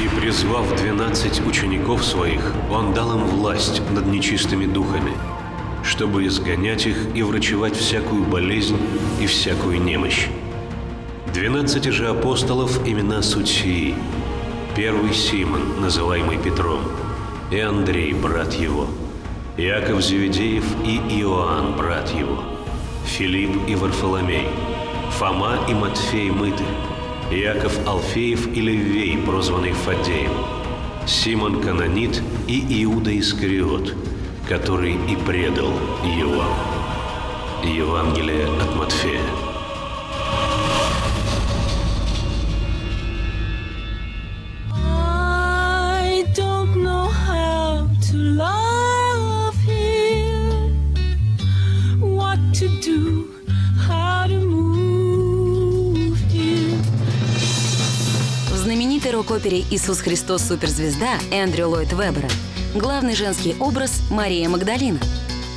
И призвав двенадцать учеников своих, он дал им власть над нечистыми духами, чтобы изгонять их и врачевать всякую болезнь и всякую немощь. Двенадцати же апостолов имена суть. Первый Симон, называемый Петром, и Андрей, брат его, Иаков Зеведеев и Иоанн, брат его, Филипп и Варфоломей, Фома и Матфей Мытарь, Иаков Алфеев и Левей, прозванный Фадеем, Симон Канонит и Иуда Искариот, который и предал его. Евангелие от Матфея. To do, знаменитой рок-опере «Иисус Христос. Суперзвезда» Эндрю Ллойд Вебера главный женский образ Мария Магдалина.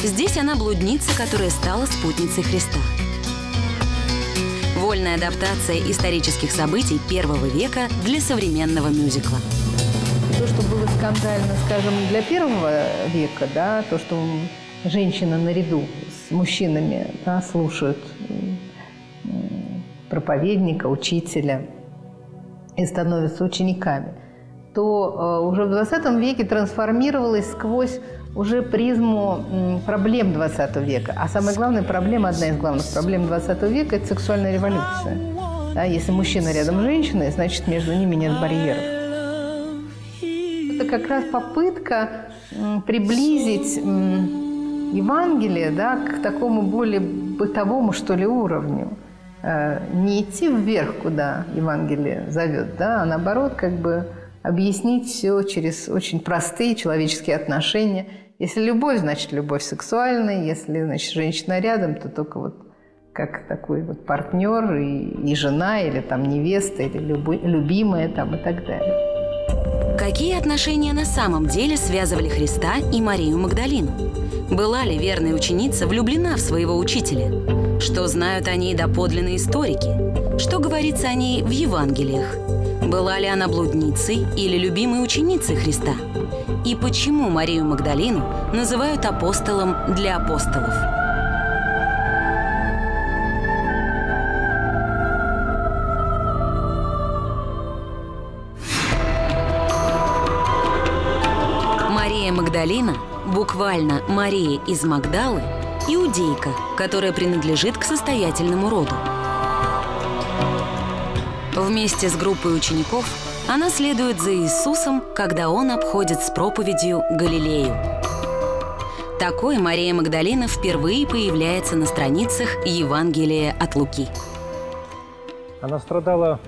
Здесь она блудница, которая стала спутницей Христа. Вольная адаптация исторических событий первого века для современного мюзикла. То, что было скандально, скажем, для первого века, да, то, что женщина наряду с мужчинами да, слушают проповедника, учителя и становятся учениками, то э, уже в 20 веке трансформировалось сквозь уже призму проблем 20 века. А самая главная проблема, одна из главных проблем 20 века – это сексуальная революция. Да, если мужчина рядом с женщиной, значит, между ними нет барьеров. Это как раз попытка приблизить Евангелие да, к такому более бытовому, что ли, уровню. Э, Не идти вверх, куда Евангелие зовет, да, а наоборот, как бы объяснить все через очень простые человеческие отношения. Если любовь, значит, любовь сексуальная. Если, значит, женщина рядом, то только вот как такой вот партнер и, и жена, или там невеста, или любо- любимая там и так далее. Какие отношения на самом деле связывали Христа и Марию Магдалину? Была ли верная ученица влюблена в своего учителя? Что знают о ней доподлинные историки? Что говорится о ней в Евангелиях? Была ли она блудницей или любимой ученицей Христа? И почему Марию Магдалину называют апостолом для апостолов? Мария Магдалина, буквально Мария из Магдалы, иудейка, которая принадлежит к состоятельному роду. Вместе с группой учеников она следует за Иисусом, когда он обходит с проповедью Галилею. Такой Мария Магдалина впервые появляется на страницах Евангелия от Луки. Она страдала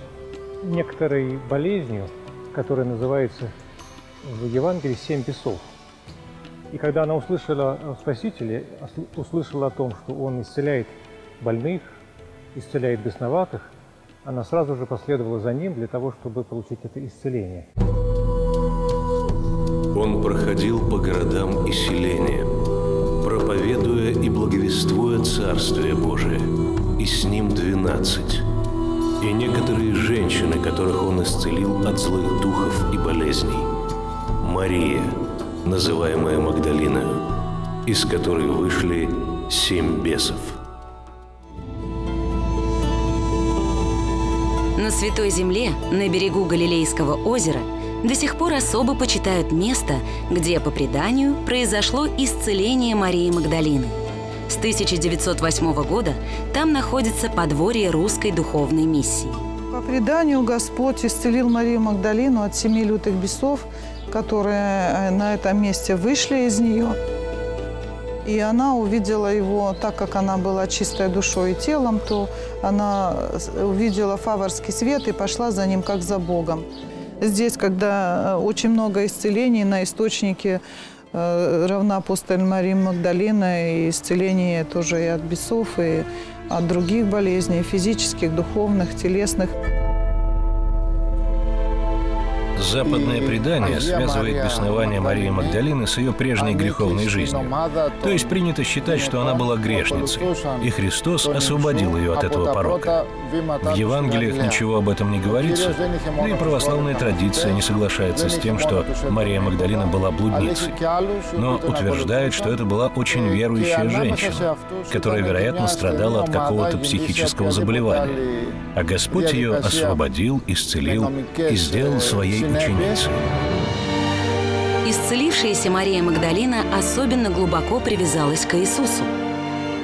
некоторой болезнью, которая называется в Евангелии «семь бесов». И когда она услышала о Спасителе, услышала о том, что Он исцеляет больных, исцеляет бесноватых, она сразу же последовала за Ним для того, чтобы получить это исцеление. Он проходил по городам и селениям, проповедуя и благовествуя Царствие Божие, и с ним двенадцать. И некоторые женщины, которых он исцелил от злых духов и болезней. Мария, называемая Магдалиною, из которой вышли семь бесов. На Святой Земле, на берегу Галилейского озера, до сих пор особо почитают место, где, по преданию, произошло исцеление Марии Магдалины. С 1908 года там находится подворье русской духовной миссии. По преданию Господь исцелил Марию Магдалину от семи лютых бесов, которые э, на этом месте вышли из нее. И она увидела его, так как она была чистой душой и телом, то она увидела фаворский свет и пошла за ним, как за Богом. Здесь, когда э, очень много исцелений на источнике э, равноапостоль Марии Магдалина, и исцеление тоже и от бесов, и от других болезней, физических, духовных, телесных. Западное предание связывает беснование Марии Магдалины с ее прежней греховной жизнью. То есть принято считать, что она была грешницей, и Христос освободил ее от этого порока. В Евангелиях ничего об этом не говорится, да и православная традиция не соглашается с тем, что Мария Магдалина была блудницей, но утверждает, что это была очень верующая женщина, которая, вероятно, страдала от какого-то психического заболевания, а Господь ее освободил, исцелил и сделал своей ученицей. Исцелившаяся Мария Магдалина особенно глубоко привязалась к Иисусу.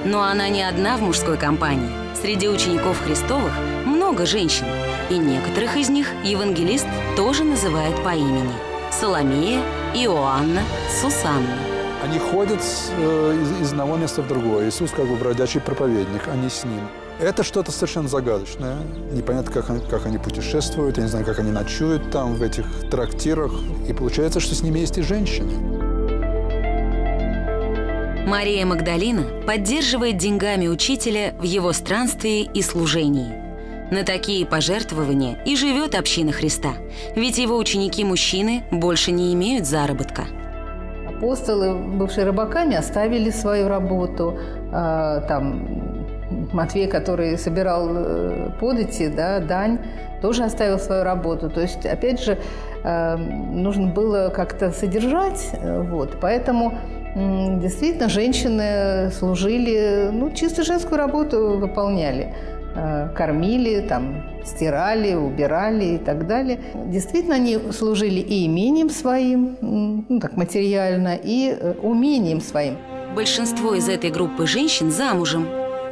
Но она не одна в мужской компании. Среди учеников Христовых много женщин, и некоторых из них евангелист тоже называет по имени. Соломея, Иоанна, Сусанна. Они ходят э, из, из одного места в другое. Иисус как бы бродячий проповедник, они с ним. Это что-то совершенно загадочное. Непонятно, как они, как они путешествуют, я не знаю, как они ночуют там, в этих трактирах. И получается, что с ними есть и женщины. Мария Магдалина поддерживает деньгами учителя в его странствии и служении. На такие пожертвования и живет община Христа, ведь его ученики-мужчины больше не имеют заработка. Апостолы, бывшие рыбаками, оставили свою работу. А, там Матвей, который собирал э, подати, да, дань, тоже оставил свою работу. То есть, опять же, э, нужно было как-то содержать. э, Вот. Поэтому действительно женщины служили, ну, чисто женскую работу выполняли. Кормили, там, стирали, убирали и так далее. Действительно, они служили и имением своим, ну, так, материально, и умением своим. Большинство из этой группы женщин замужем,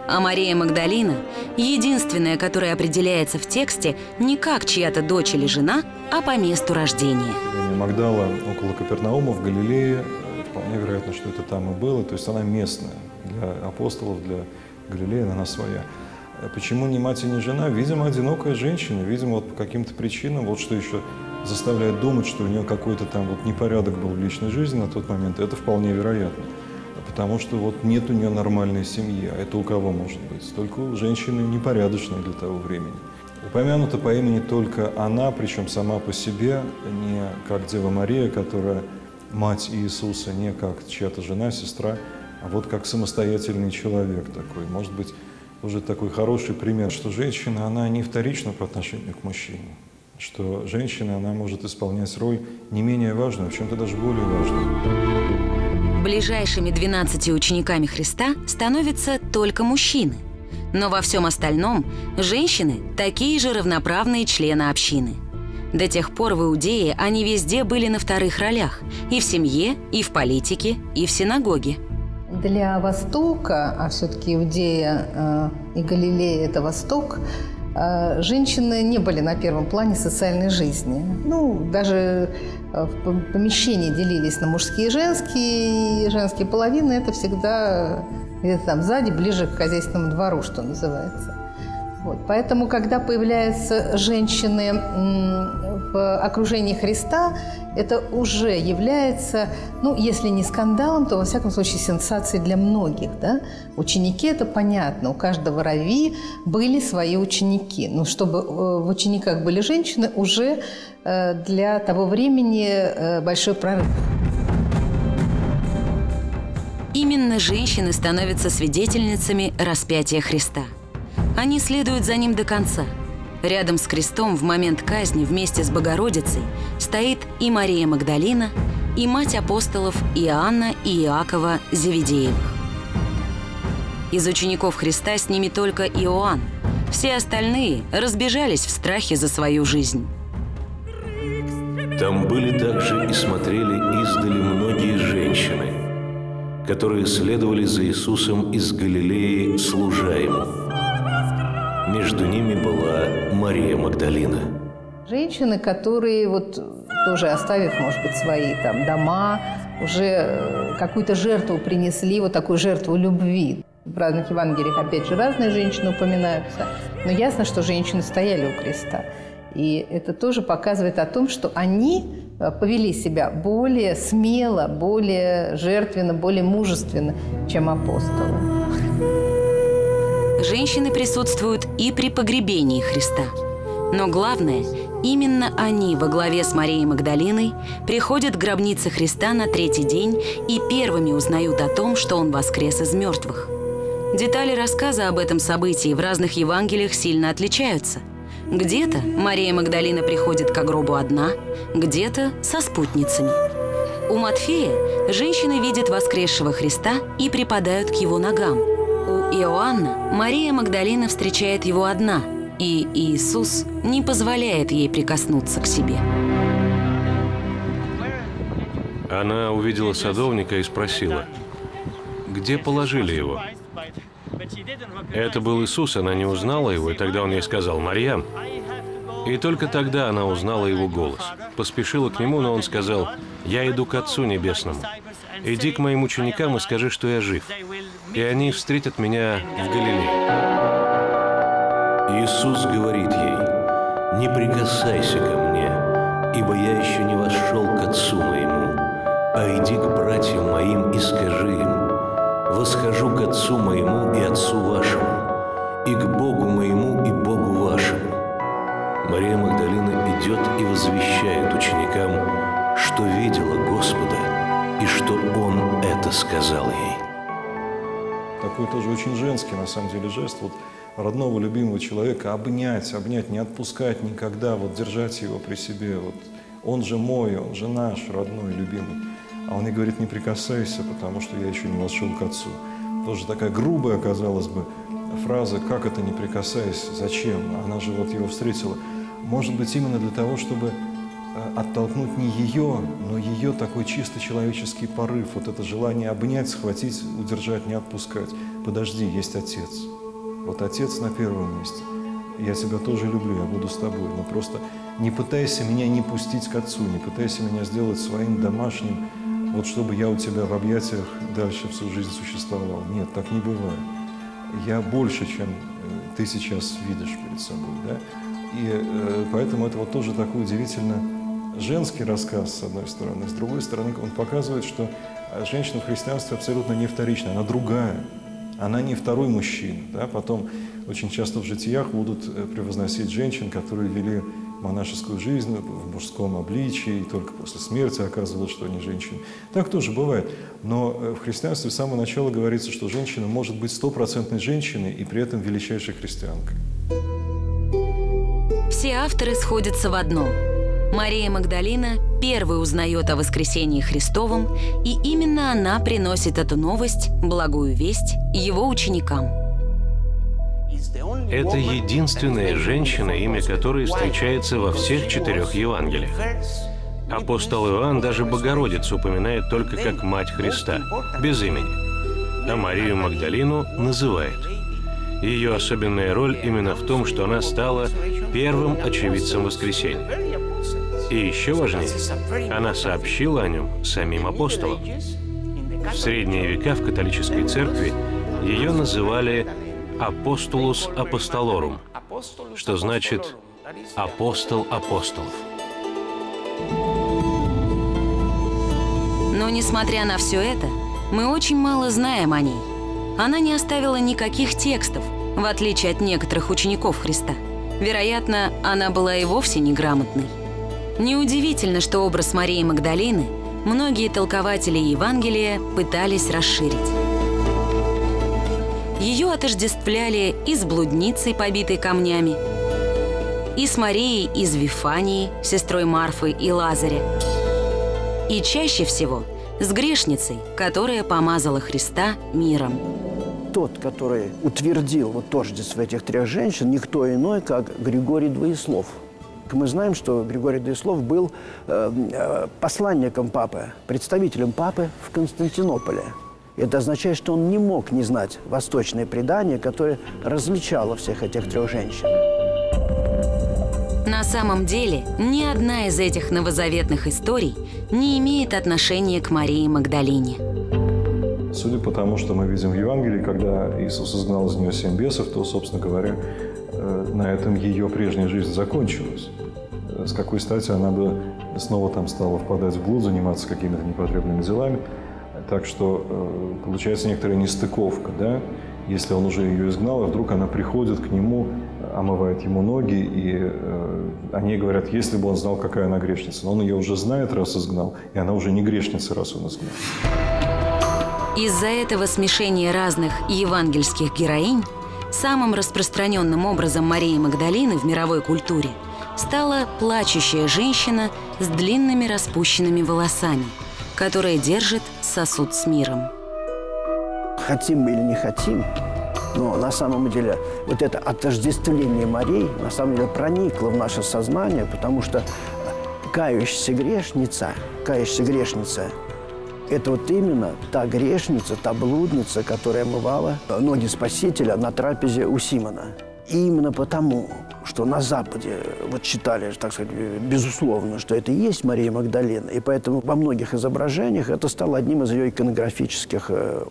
а Мария Магдалина – единственная, которая определяется в тексте не как чья-то дочь или жена, а по месту рождения. Магдала около Капернаума в Галилее. Вполне вероятно, что это там и было. То есть она местная. Для апостолов, для Галилеи она своя. Почему не мать и не жена? Видимо, одинокая женщина. Видимо, вот по каким-то причинам, вот что еще заставляет думать, что у нее какой-то там вот непорядок был в личной жизни на тот момент, это вполне вероятно. Потому что вот нет у нее нормальной семьи. А это у кого может быть? Только у женщины непорядочной для того времени. Упомянута по имени только она, причем сама по себе, не как Дева Мария, которая мать Иисуса, не как чья-то жена, сестра, а вот как самостоятельный человек такой. Может быть, уже такой хороший пример, что женщина, она не вторична по отношению к мужчине. Что женщина, она может исполнять роль не менее важную, а в чем-то даже более важную. Ближайшими 12 учениками Христа становятся только мужчины. Но во всем остальном женщины – такие же равноправные члены общины. До тех пор в Иудее они везде были на вторых ролях – и в семье, и в политике, и в синагоге. Для Востока, а все-таки Иудея э, и Галилея – это Восток, женщины не были на первом плане социальной жизни. Ну, даже э, в пом- помещении делились на мужские и женские, и женские половины – это всегда где-то там сзади, ближе к хозяйственному двору, что называется. Вот. Поэтому, когда появляются женщины в окружении Христа, это уже является, ну, если не скандалом, то, во всяком случае, сенсацией для многих. Да? Ученики – это понятно. У каждого рави были свои ученики. Но чтобы э, в учениках были женщины, уже э, для того времени э, большой прорыв. Именно женщины становятся свидетельницами распятия Христа. Они следуют за ним до конца. Рядом с крестом в момент казни вместе с Богородицей стоит и Мария Магдалина, и мать апостолов Иоанна и Иакова Зеведеевых. Из учеников Христа с ними только Иоанн. Все остальные разбежались в страхе за свою жизнь. Там были также и смотрели издали многие женщины, которые следовали за Иисусом из Галилеи, служа Ему. Между ними была Мария Магдалина. Женщины, которые вот тоже оставив, может быть, свои там дома, уже э, какую-то жертву принесли, вот такую жертву любви. В разных Евангелиях, опять же, разные женщины упоминаются. Но ясно, что женщины стояли у креста. И это тоже показывает о том, что они э, повели себя более смело, более жертвенно, более мужественно, чем апостолы. Женщины присутствуют и при погребении Христа. Но главное, Именно они во главе с Марией Магдалиной приходят к гробнице Христа на третий день и первыми узнают о том, что Он воскрес из мертвых. Детали рассказа об этом событии в разных Евангелиях сильно отличаются. Где-то Мария Магдалина приходит к гробу одна, где-то со спутницами. У Матфея женщины видят воскресшего Христа и припадают к его ногам. Иоанна Мария Магдалина встречает его одна – и Иисус не позволяет ей прикоснуться к себе. Она увидела садовника и спросила, где положили его? Это был Иисус, она не узнала его, и тогда он ей сказал, «Марьям». И только тогда она узнала его голос. Поспешила к нему, но он сказал, «Я иду к Отцу Небесному. Иди к моим ученикам и скажи, что я жив, и они встретят меня в Галилее». Иисус говорит ей, «Не прикасайся ко мне, ибо я еще не вошел к Отцу моему, а иди к братьям моим и скажи им, восхожу к Отцу моему и Отцу вашему, и к Богу моему и Богу вашему». Мария Магдалина идет и возвещает ученикам, что видела Господа и что Он это сказал ей. Такой тоже очень женский, на самом деле, жест. Вот родного, любимого человека обнять, обнять, не отпускать никогда, вот держать его при себе. Вот он же мой, он же наш, родной, любимый. А он и говорит, не прикасайся, потому что я еще не вошел к отцу. Тоже такая грубая, казалось бы, фраза, как это не прикасайся, зачем? Она же вот его встретила. Может быть, именно для того, чтобы оттолкнуть не ее, но ее такой чисто человеческий порыв, вот это желание обнять, схватить, удержать, не отпускать. Подожди, есть отец. Вот Отец на первом месте. Я тебя тоже люблю, я буду с тобой. Но просто не пытайся меня не пустить к Отцу, не пытайся меня сделать своим домашним, вот чтобы я у тебя в объятиях дальше всю жизнь существовал. Нет, так не бывает. Я больше, чем э, ты сейчас видишь перед собой. Да? И э, поэтому это вот тоже такой удивительно женский рассказ, с одной стороны. С другой стороны, он показывает, что женщина в христианстве абсолютно не вторичная, она другая она не второй мужчина. Да? Потом очень часто в житиях будут э, превозносить женщин, которые вели монашескую жизнь в мужском обличии, и только после смерти оказывалось, что они женщины. Так тоже бывает. Но э, в христианстве с самого начала говорится, что женщина может быть стопроцентной женщиной и при этом величайшей христианкой. Все авторы сходятся в одном – Мария Магдалина первой узнает о воскресении Христовом, и именно она приносит эту новость, благую весть, его ученикам. Это единственная женщина, имя которой встречается во всех четырех Евангелиях. Апостол Иоанн даже Богородицу упоминает только как Мать Христа, без имени, а Марию Магдалину называет. Ее особенная роль именно в том, что она стала первым очевидцем воскресения. И еще важнее, она сообщила о нем самим апостолам. В средние века в католической церкви ее называли «апостолус апостолорум», что значит «апостол апостолов». Но, несмотря на все это, мы очень мало знаем о ней. Она не оставила никаких текстов, в отличие от некоторых учеников Христа. Вероятно, она была и вовсе неграмотной. Неудивительно, что образ Марии Магдалины многие толкователи Евангелия пытались расширить. Ее отождествляли и с блудницей, побитой камнями, и с Марией из Вифании, сестрой Марфы и Лазаря, и чаще всего с грешницей, которая помазала Христа миром. Тот, который утвердил вот тождество этих трех женщин, никто иной, как Григорий Двоеслов – мы знаем, что Григорий Дыслов был э, э, посланником папы, представителем папы в Константинополе. Это означает, что он не мог не знать восточное предание, которое различало всех этих трех женщин. На самом деле, ни одна из этих новозаветных историй не имеет отношения к Марии Магдалине. Судя по тому, что мы видим в Евангелии, когда Иисус изгнал из нее семь бесов, то, собственно говоря, на этом ее прежняя жизнь закончилась с какой стати она бы снова там стала впадать в блуд, заниматься какими-то непотребными делами. Так что э, получается некоторая нестыковка, да? Если он уже ее изгнал, и вдруг она приходит к нему омывает ему ноги, и э, они говорят, если бы он знал, какая она грешница. Но он ее уже знает, раз изгнал, и она уже не грешница, раз он изгнал. Из-за этого смешения разных евангельских героинь самым распространенным образом Марии Магдалины в мировой культуре стала плачущая женщина с длинными распущенными волосами, которая держит сосуд с миром. Хотим мы или не хотим, но на самом деле вот это отождествление Марии на самом деле проникло в наше сознание, потому что кающаяся грешница, кающаяся грешница – это вот именно та грешница, та блудница, которая омывала ноги Спасителя на трапезе у Симона. И именно потому, что на Западе вот считали, так сказать, безусловно, что это и есть Мария Магдалина, и поэтому во многих изображениях это стало одним из ее иконографических, э,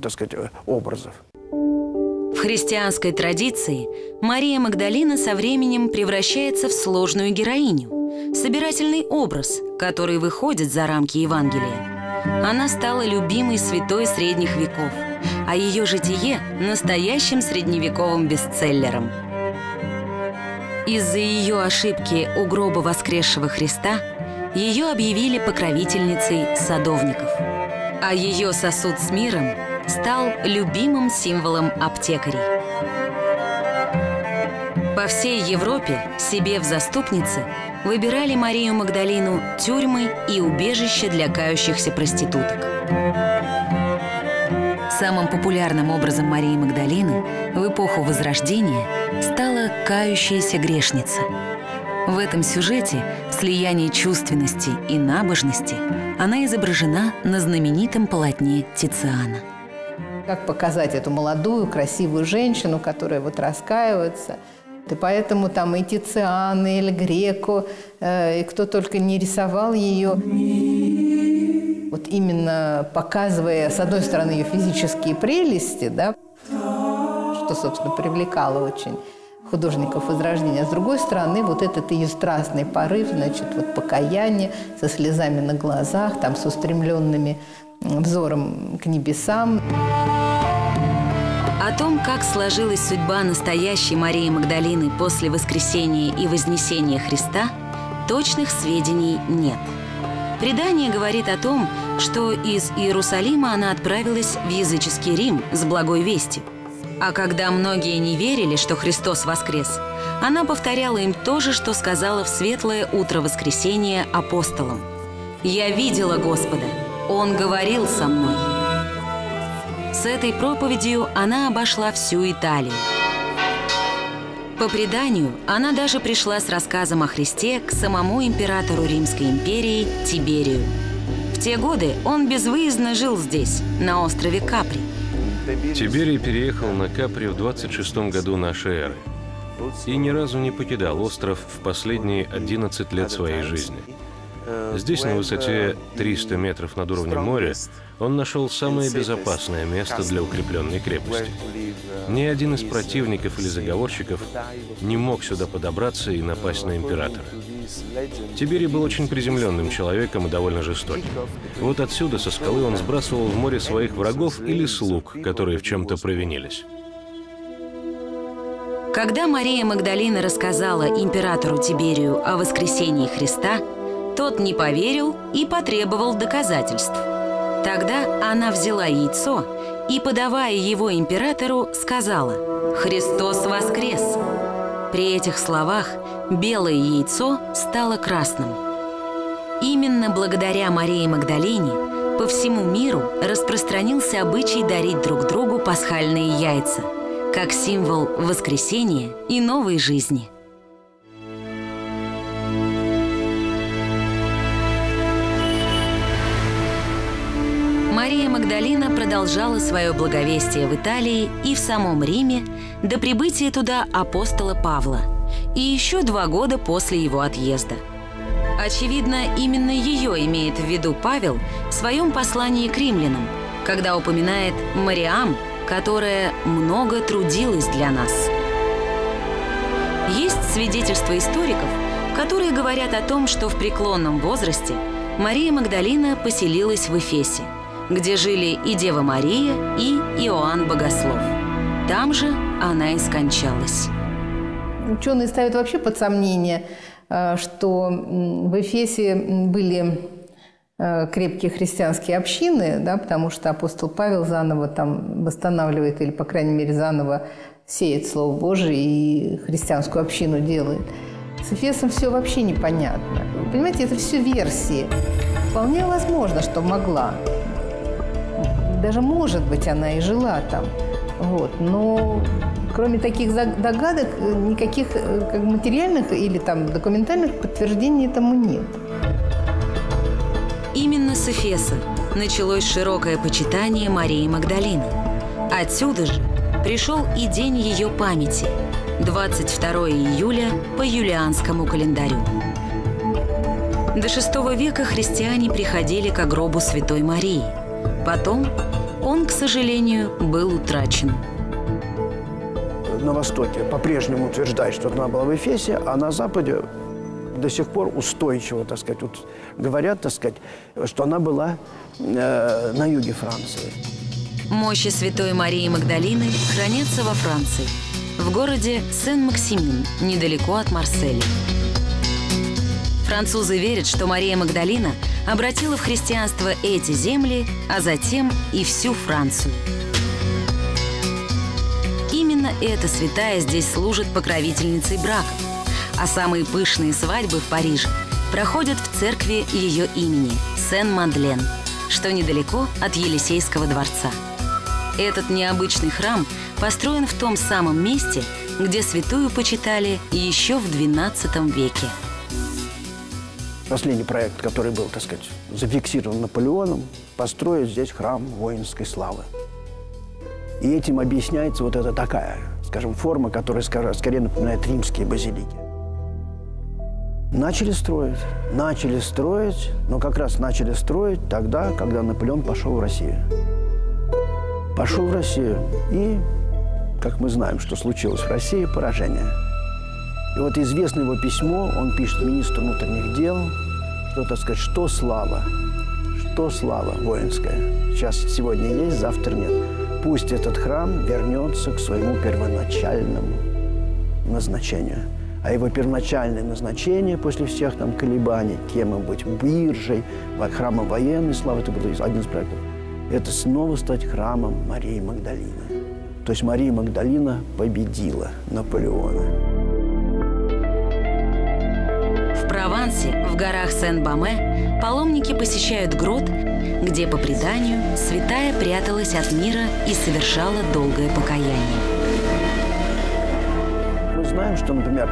так сказать, образов. В христианской традиции Мария Магдалина со временем превращается в сложную героиню, собирательный образ, который выходит за рамки Евангелия. Она стала любимой святой средних веков, а ее житие – настоящим средневековым бестселлером. Из-за ее ошибки у гроба воскресшего Христа ее объявили покровительницей садовников, а ее сосуд с миром стал любимым символом аптекарей. По всей Европе себе в заступнице выбирали Марию Магдалину тюрьмы и убежища для кающихся проституток. Самым популярным образом Марии Магдалины в эпоху Возрождения стала кающаяся грешница. В этом сюжете, в слиянии чувственности и набожности, она изображена на знаменитом полотне Тициана. Как показать эту молодую, красивую женщину, которая вот раскаивается – и поэтому там и Тициан, и Эль Греко, э, и кто только не рисовал ее. Вот именно показывая, с одной стороны, ее физические прелести, да, что, собственно, привлекало очень художников Возрождения, а с другой стороны, вот этот ее страстный порыв, значит, вот покаяние со слезами на глазах, там, с устремленными взором к небесам. О том, как сложилась судьба настоящей Марии Магдалины после воскресения и вознесения Христа, точных сведений нет. Предание говорит о том, что из Иерусалима она отправилась в языческий Рим с благой вестью. А когда многие не верили, что Христос воскрес, она повторяла им то же, что сказала в светлое утро воскресения апостолам. «Я видела Господа, Он говорил со мной». С этой проповедью она обошла всю Италию. По преданию, она даже пришла с рассказом о Христе к самому императору Римской империи Тиберию. В те годы он безвыездно жил здесь, на острове Капри. Тиберий переехал на Капри в 26 году нашей эры и ни разу не покидал остров в последние 11 лет своей жизни. Здесь, на высоте 300 метров над уровнем моря, он нашел самое безопасное место для укрепленной крепости. Ни один из противников или заговорщиков не мог сюда подобраться и напасть на императора. Тиберий был очень приземленным человеком и довольно жестоким. Вот отсюда, со скалы, он сбрасывал в море своих врагов или слуг, которые в чем-то провинились. Когда Мария Магдалина рассказала императору Тиберию о воскресении Христа, тот не поверил и потребовал доказательств. Тогда она взяла яйцо и, подавая его императору, сказала «Христос воскрес!». При этих словах белое яйцо стало красным. Именно благодаря Марии Магдалине по всему миру распространился обычай дарить друг другу пасхальные яйца, как символ воскресения и новой жизни – Мария Магдалина продолжала свое благовестие в Италии и в самом Риме до прибытия туда апостола Павла и еще два года после его отъезда. Очевидно, именно ее имеет в виду Павел в своем послании к римлянам, когда упоминает Мариам, которая много трудилась для нас. Есть свидетельства историков, которые говорят о том, что в преклонном возрасте Мария Магдалина поселилась в Эфесе – где жили и Дева Мария, и Иоанн Богослов. Там же она и скончалась. ученые ставят вообще под сомнение, э, что в Эфесе были э, крепкие христианские общины, да, потому что апостол Павел заново там восстанавливает или, по крайней мере, заново сеет Слово Божие и христианскую общину делает. С Эфесом все вообще непонятно. Понимаете, это все версии. Вполне возможно, что могла. Даже, может быть, она и жила там. Вот. Но кроме таких догадок, никаких э, как материальных или там документальных подтверждений этому нет. Именно с Эфеса началось широкое почитание Марии Магдалины. Отсюда же пришел и день ее памяти – 22 июля по юлианскому календарю. До VI века христиане приходили к гробу Святой Марии. Потом он, к сожалению, был утрачен. На Востоке по-прежнему утверждают, что она была в Эфесе, а на Западе до сих пор устойчиво, так сказать, вот говорят, так сказать, что она была э, на юге Франции. Мощи Святой Марии Магдалины хранятся во Франции, в городе Сен-Максимин, недалеко от Марселя. Французы верят, что Мария Магдалина обратила в христианство эти земли, а затем и всю Францию. Именно эта святая здесь служит покровительницей браков, а самые пышные свадьбы в Париже проходят в церкви ее имени – Сен-Мадлен, что недалеко от Елисейского дворца. Этот необычный храм построен в том самом месте, где святую почитали еще в XII веке. Последний проект, который был, так сказать, зафиксирован Наполеоном, построить здесь храм воинской славы. И этим объясняется вот эта такая, скажем, форма, которая скорее напоминает римские базилики. Начали строить, начали строить, но как раз начали строить тогда, когда Наполеон пошел в Россию. Пошел в Россию, и, как мы знаем, что случилось в России, поражение – и вот известно его письмо, он пишет министру внутренних дел, что, так сказать, что слава, что слава воинская. Сейчас сегодня есть, завтра нет. Пусть этот храм вернется к своему первоначальному назначению. А его первоначальное назначение после всех там колебаний, кем им быть, биржей, храмом военной славы, это был один из проектов, это снова стать храмом Марии Магдалины. То есть Мария Магдалина победила Наполеона. Провансе, в горах Сен-Баме, паломники посещают грот, где, по преданию, святая пряталась от мира и совершала долгое покаяние. Мы знаем, что, например,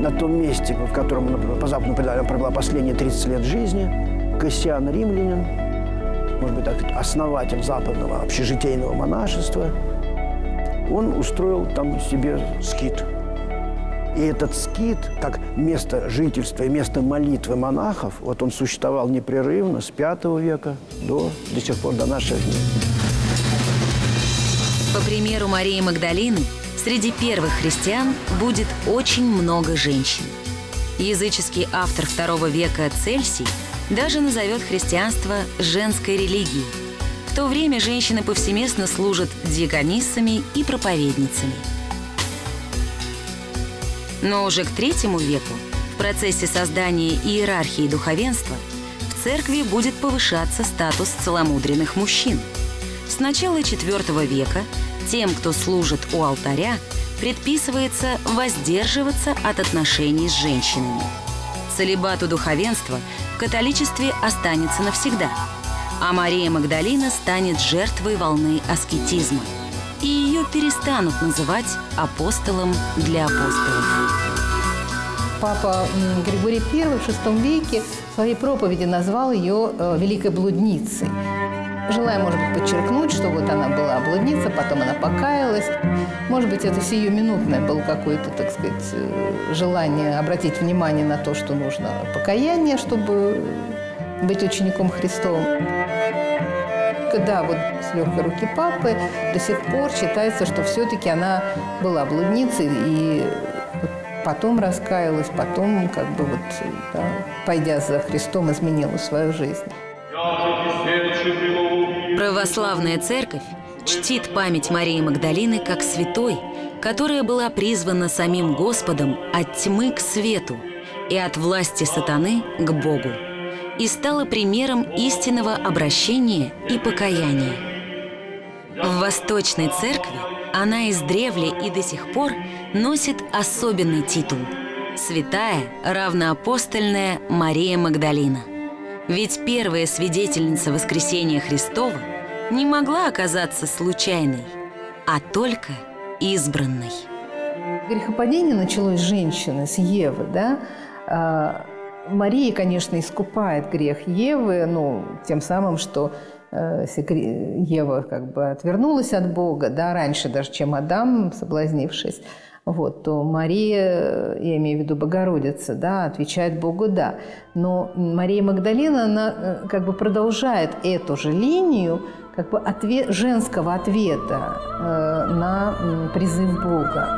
на том месте, в котором, по западному преданию, провела последние 30 лет жизни, Кассиан Римлянин, может быть, так, основатель западного общежитейного монашества, он устроил там себе скит – и этот скит, как место жительства и место молитвы монахов, вот он существовал непрерывно с V века до, до сих пор до наших дней. По примеру Марии Магдалины, среди первых христиан будет очень много женщин. Языческий автор II века Цельсий даже назовет христианство женской религией. В то время женщины повсеместно служат диакониссами и проповедницами – но уже к третьему веку, в процессе создания иерархии духовенства, в церкви будет повышаться статус целомудренных мужчин. С начала IV века тем, кто служит у алтаря, предписывается воздерживаться от отношений с женщинами. Целебат у духовенства в католичестве останется навсегда, а Мария Магдалина станет жертвой волны аскетизма – и ее перестанут называть апостолом для апостолов. Папа Григорий I в VI веке в своей проповеди назвал ее э, «великой блудницей». Желая, может быть, подчеркнуть, что вот она была блудница, потом она покаялась. Может быть, это сиюминутное было какое-то, так сказать, э, желание обратить внимание на то, что нужно покаяние, чтобы быть учеником Христовым да, вот легкой руки папы до сих пор считается, что все-таки она была блудницей и потом раскаялась, потом как бы вот, да, пойдя за Христом, изменила свою жизнь. Православная церковь чтит память Марии Магдалины как святой, которая была призвана самим Господом от тьмы к свету и от власти сатаны к Богу, и стала примером истинного обращения и покаяния. В Восточной Церкви она издревле и до сих пор носит особенный титул – Святая равноапостольная Мария Магдалина. Ведь первая свидетельница воскресения Христова не могла оказаться случайной, а только избранной. Грехопадение началось с женщины, с Евы, да? А, Мария, конечно, искупает грех Евы, ну, тем самым, что Ева как бы отвернулась от Бога, да, раньше даже, чем Адам, соблазнившись, вот, то Мария, я имею в виду Богородица, да, отвечает Богу «да». Но Мария Магдалина, она э, как бы продолжает эту же линию как бы ответ, женского ответа э, на призыв Бога.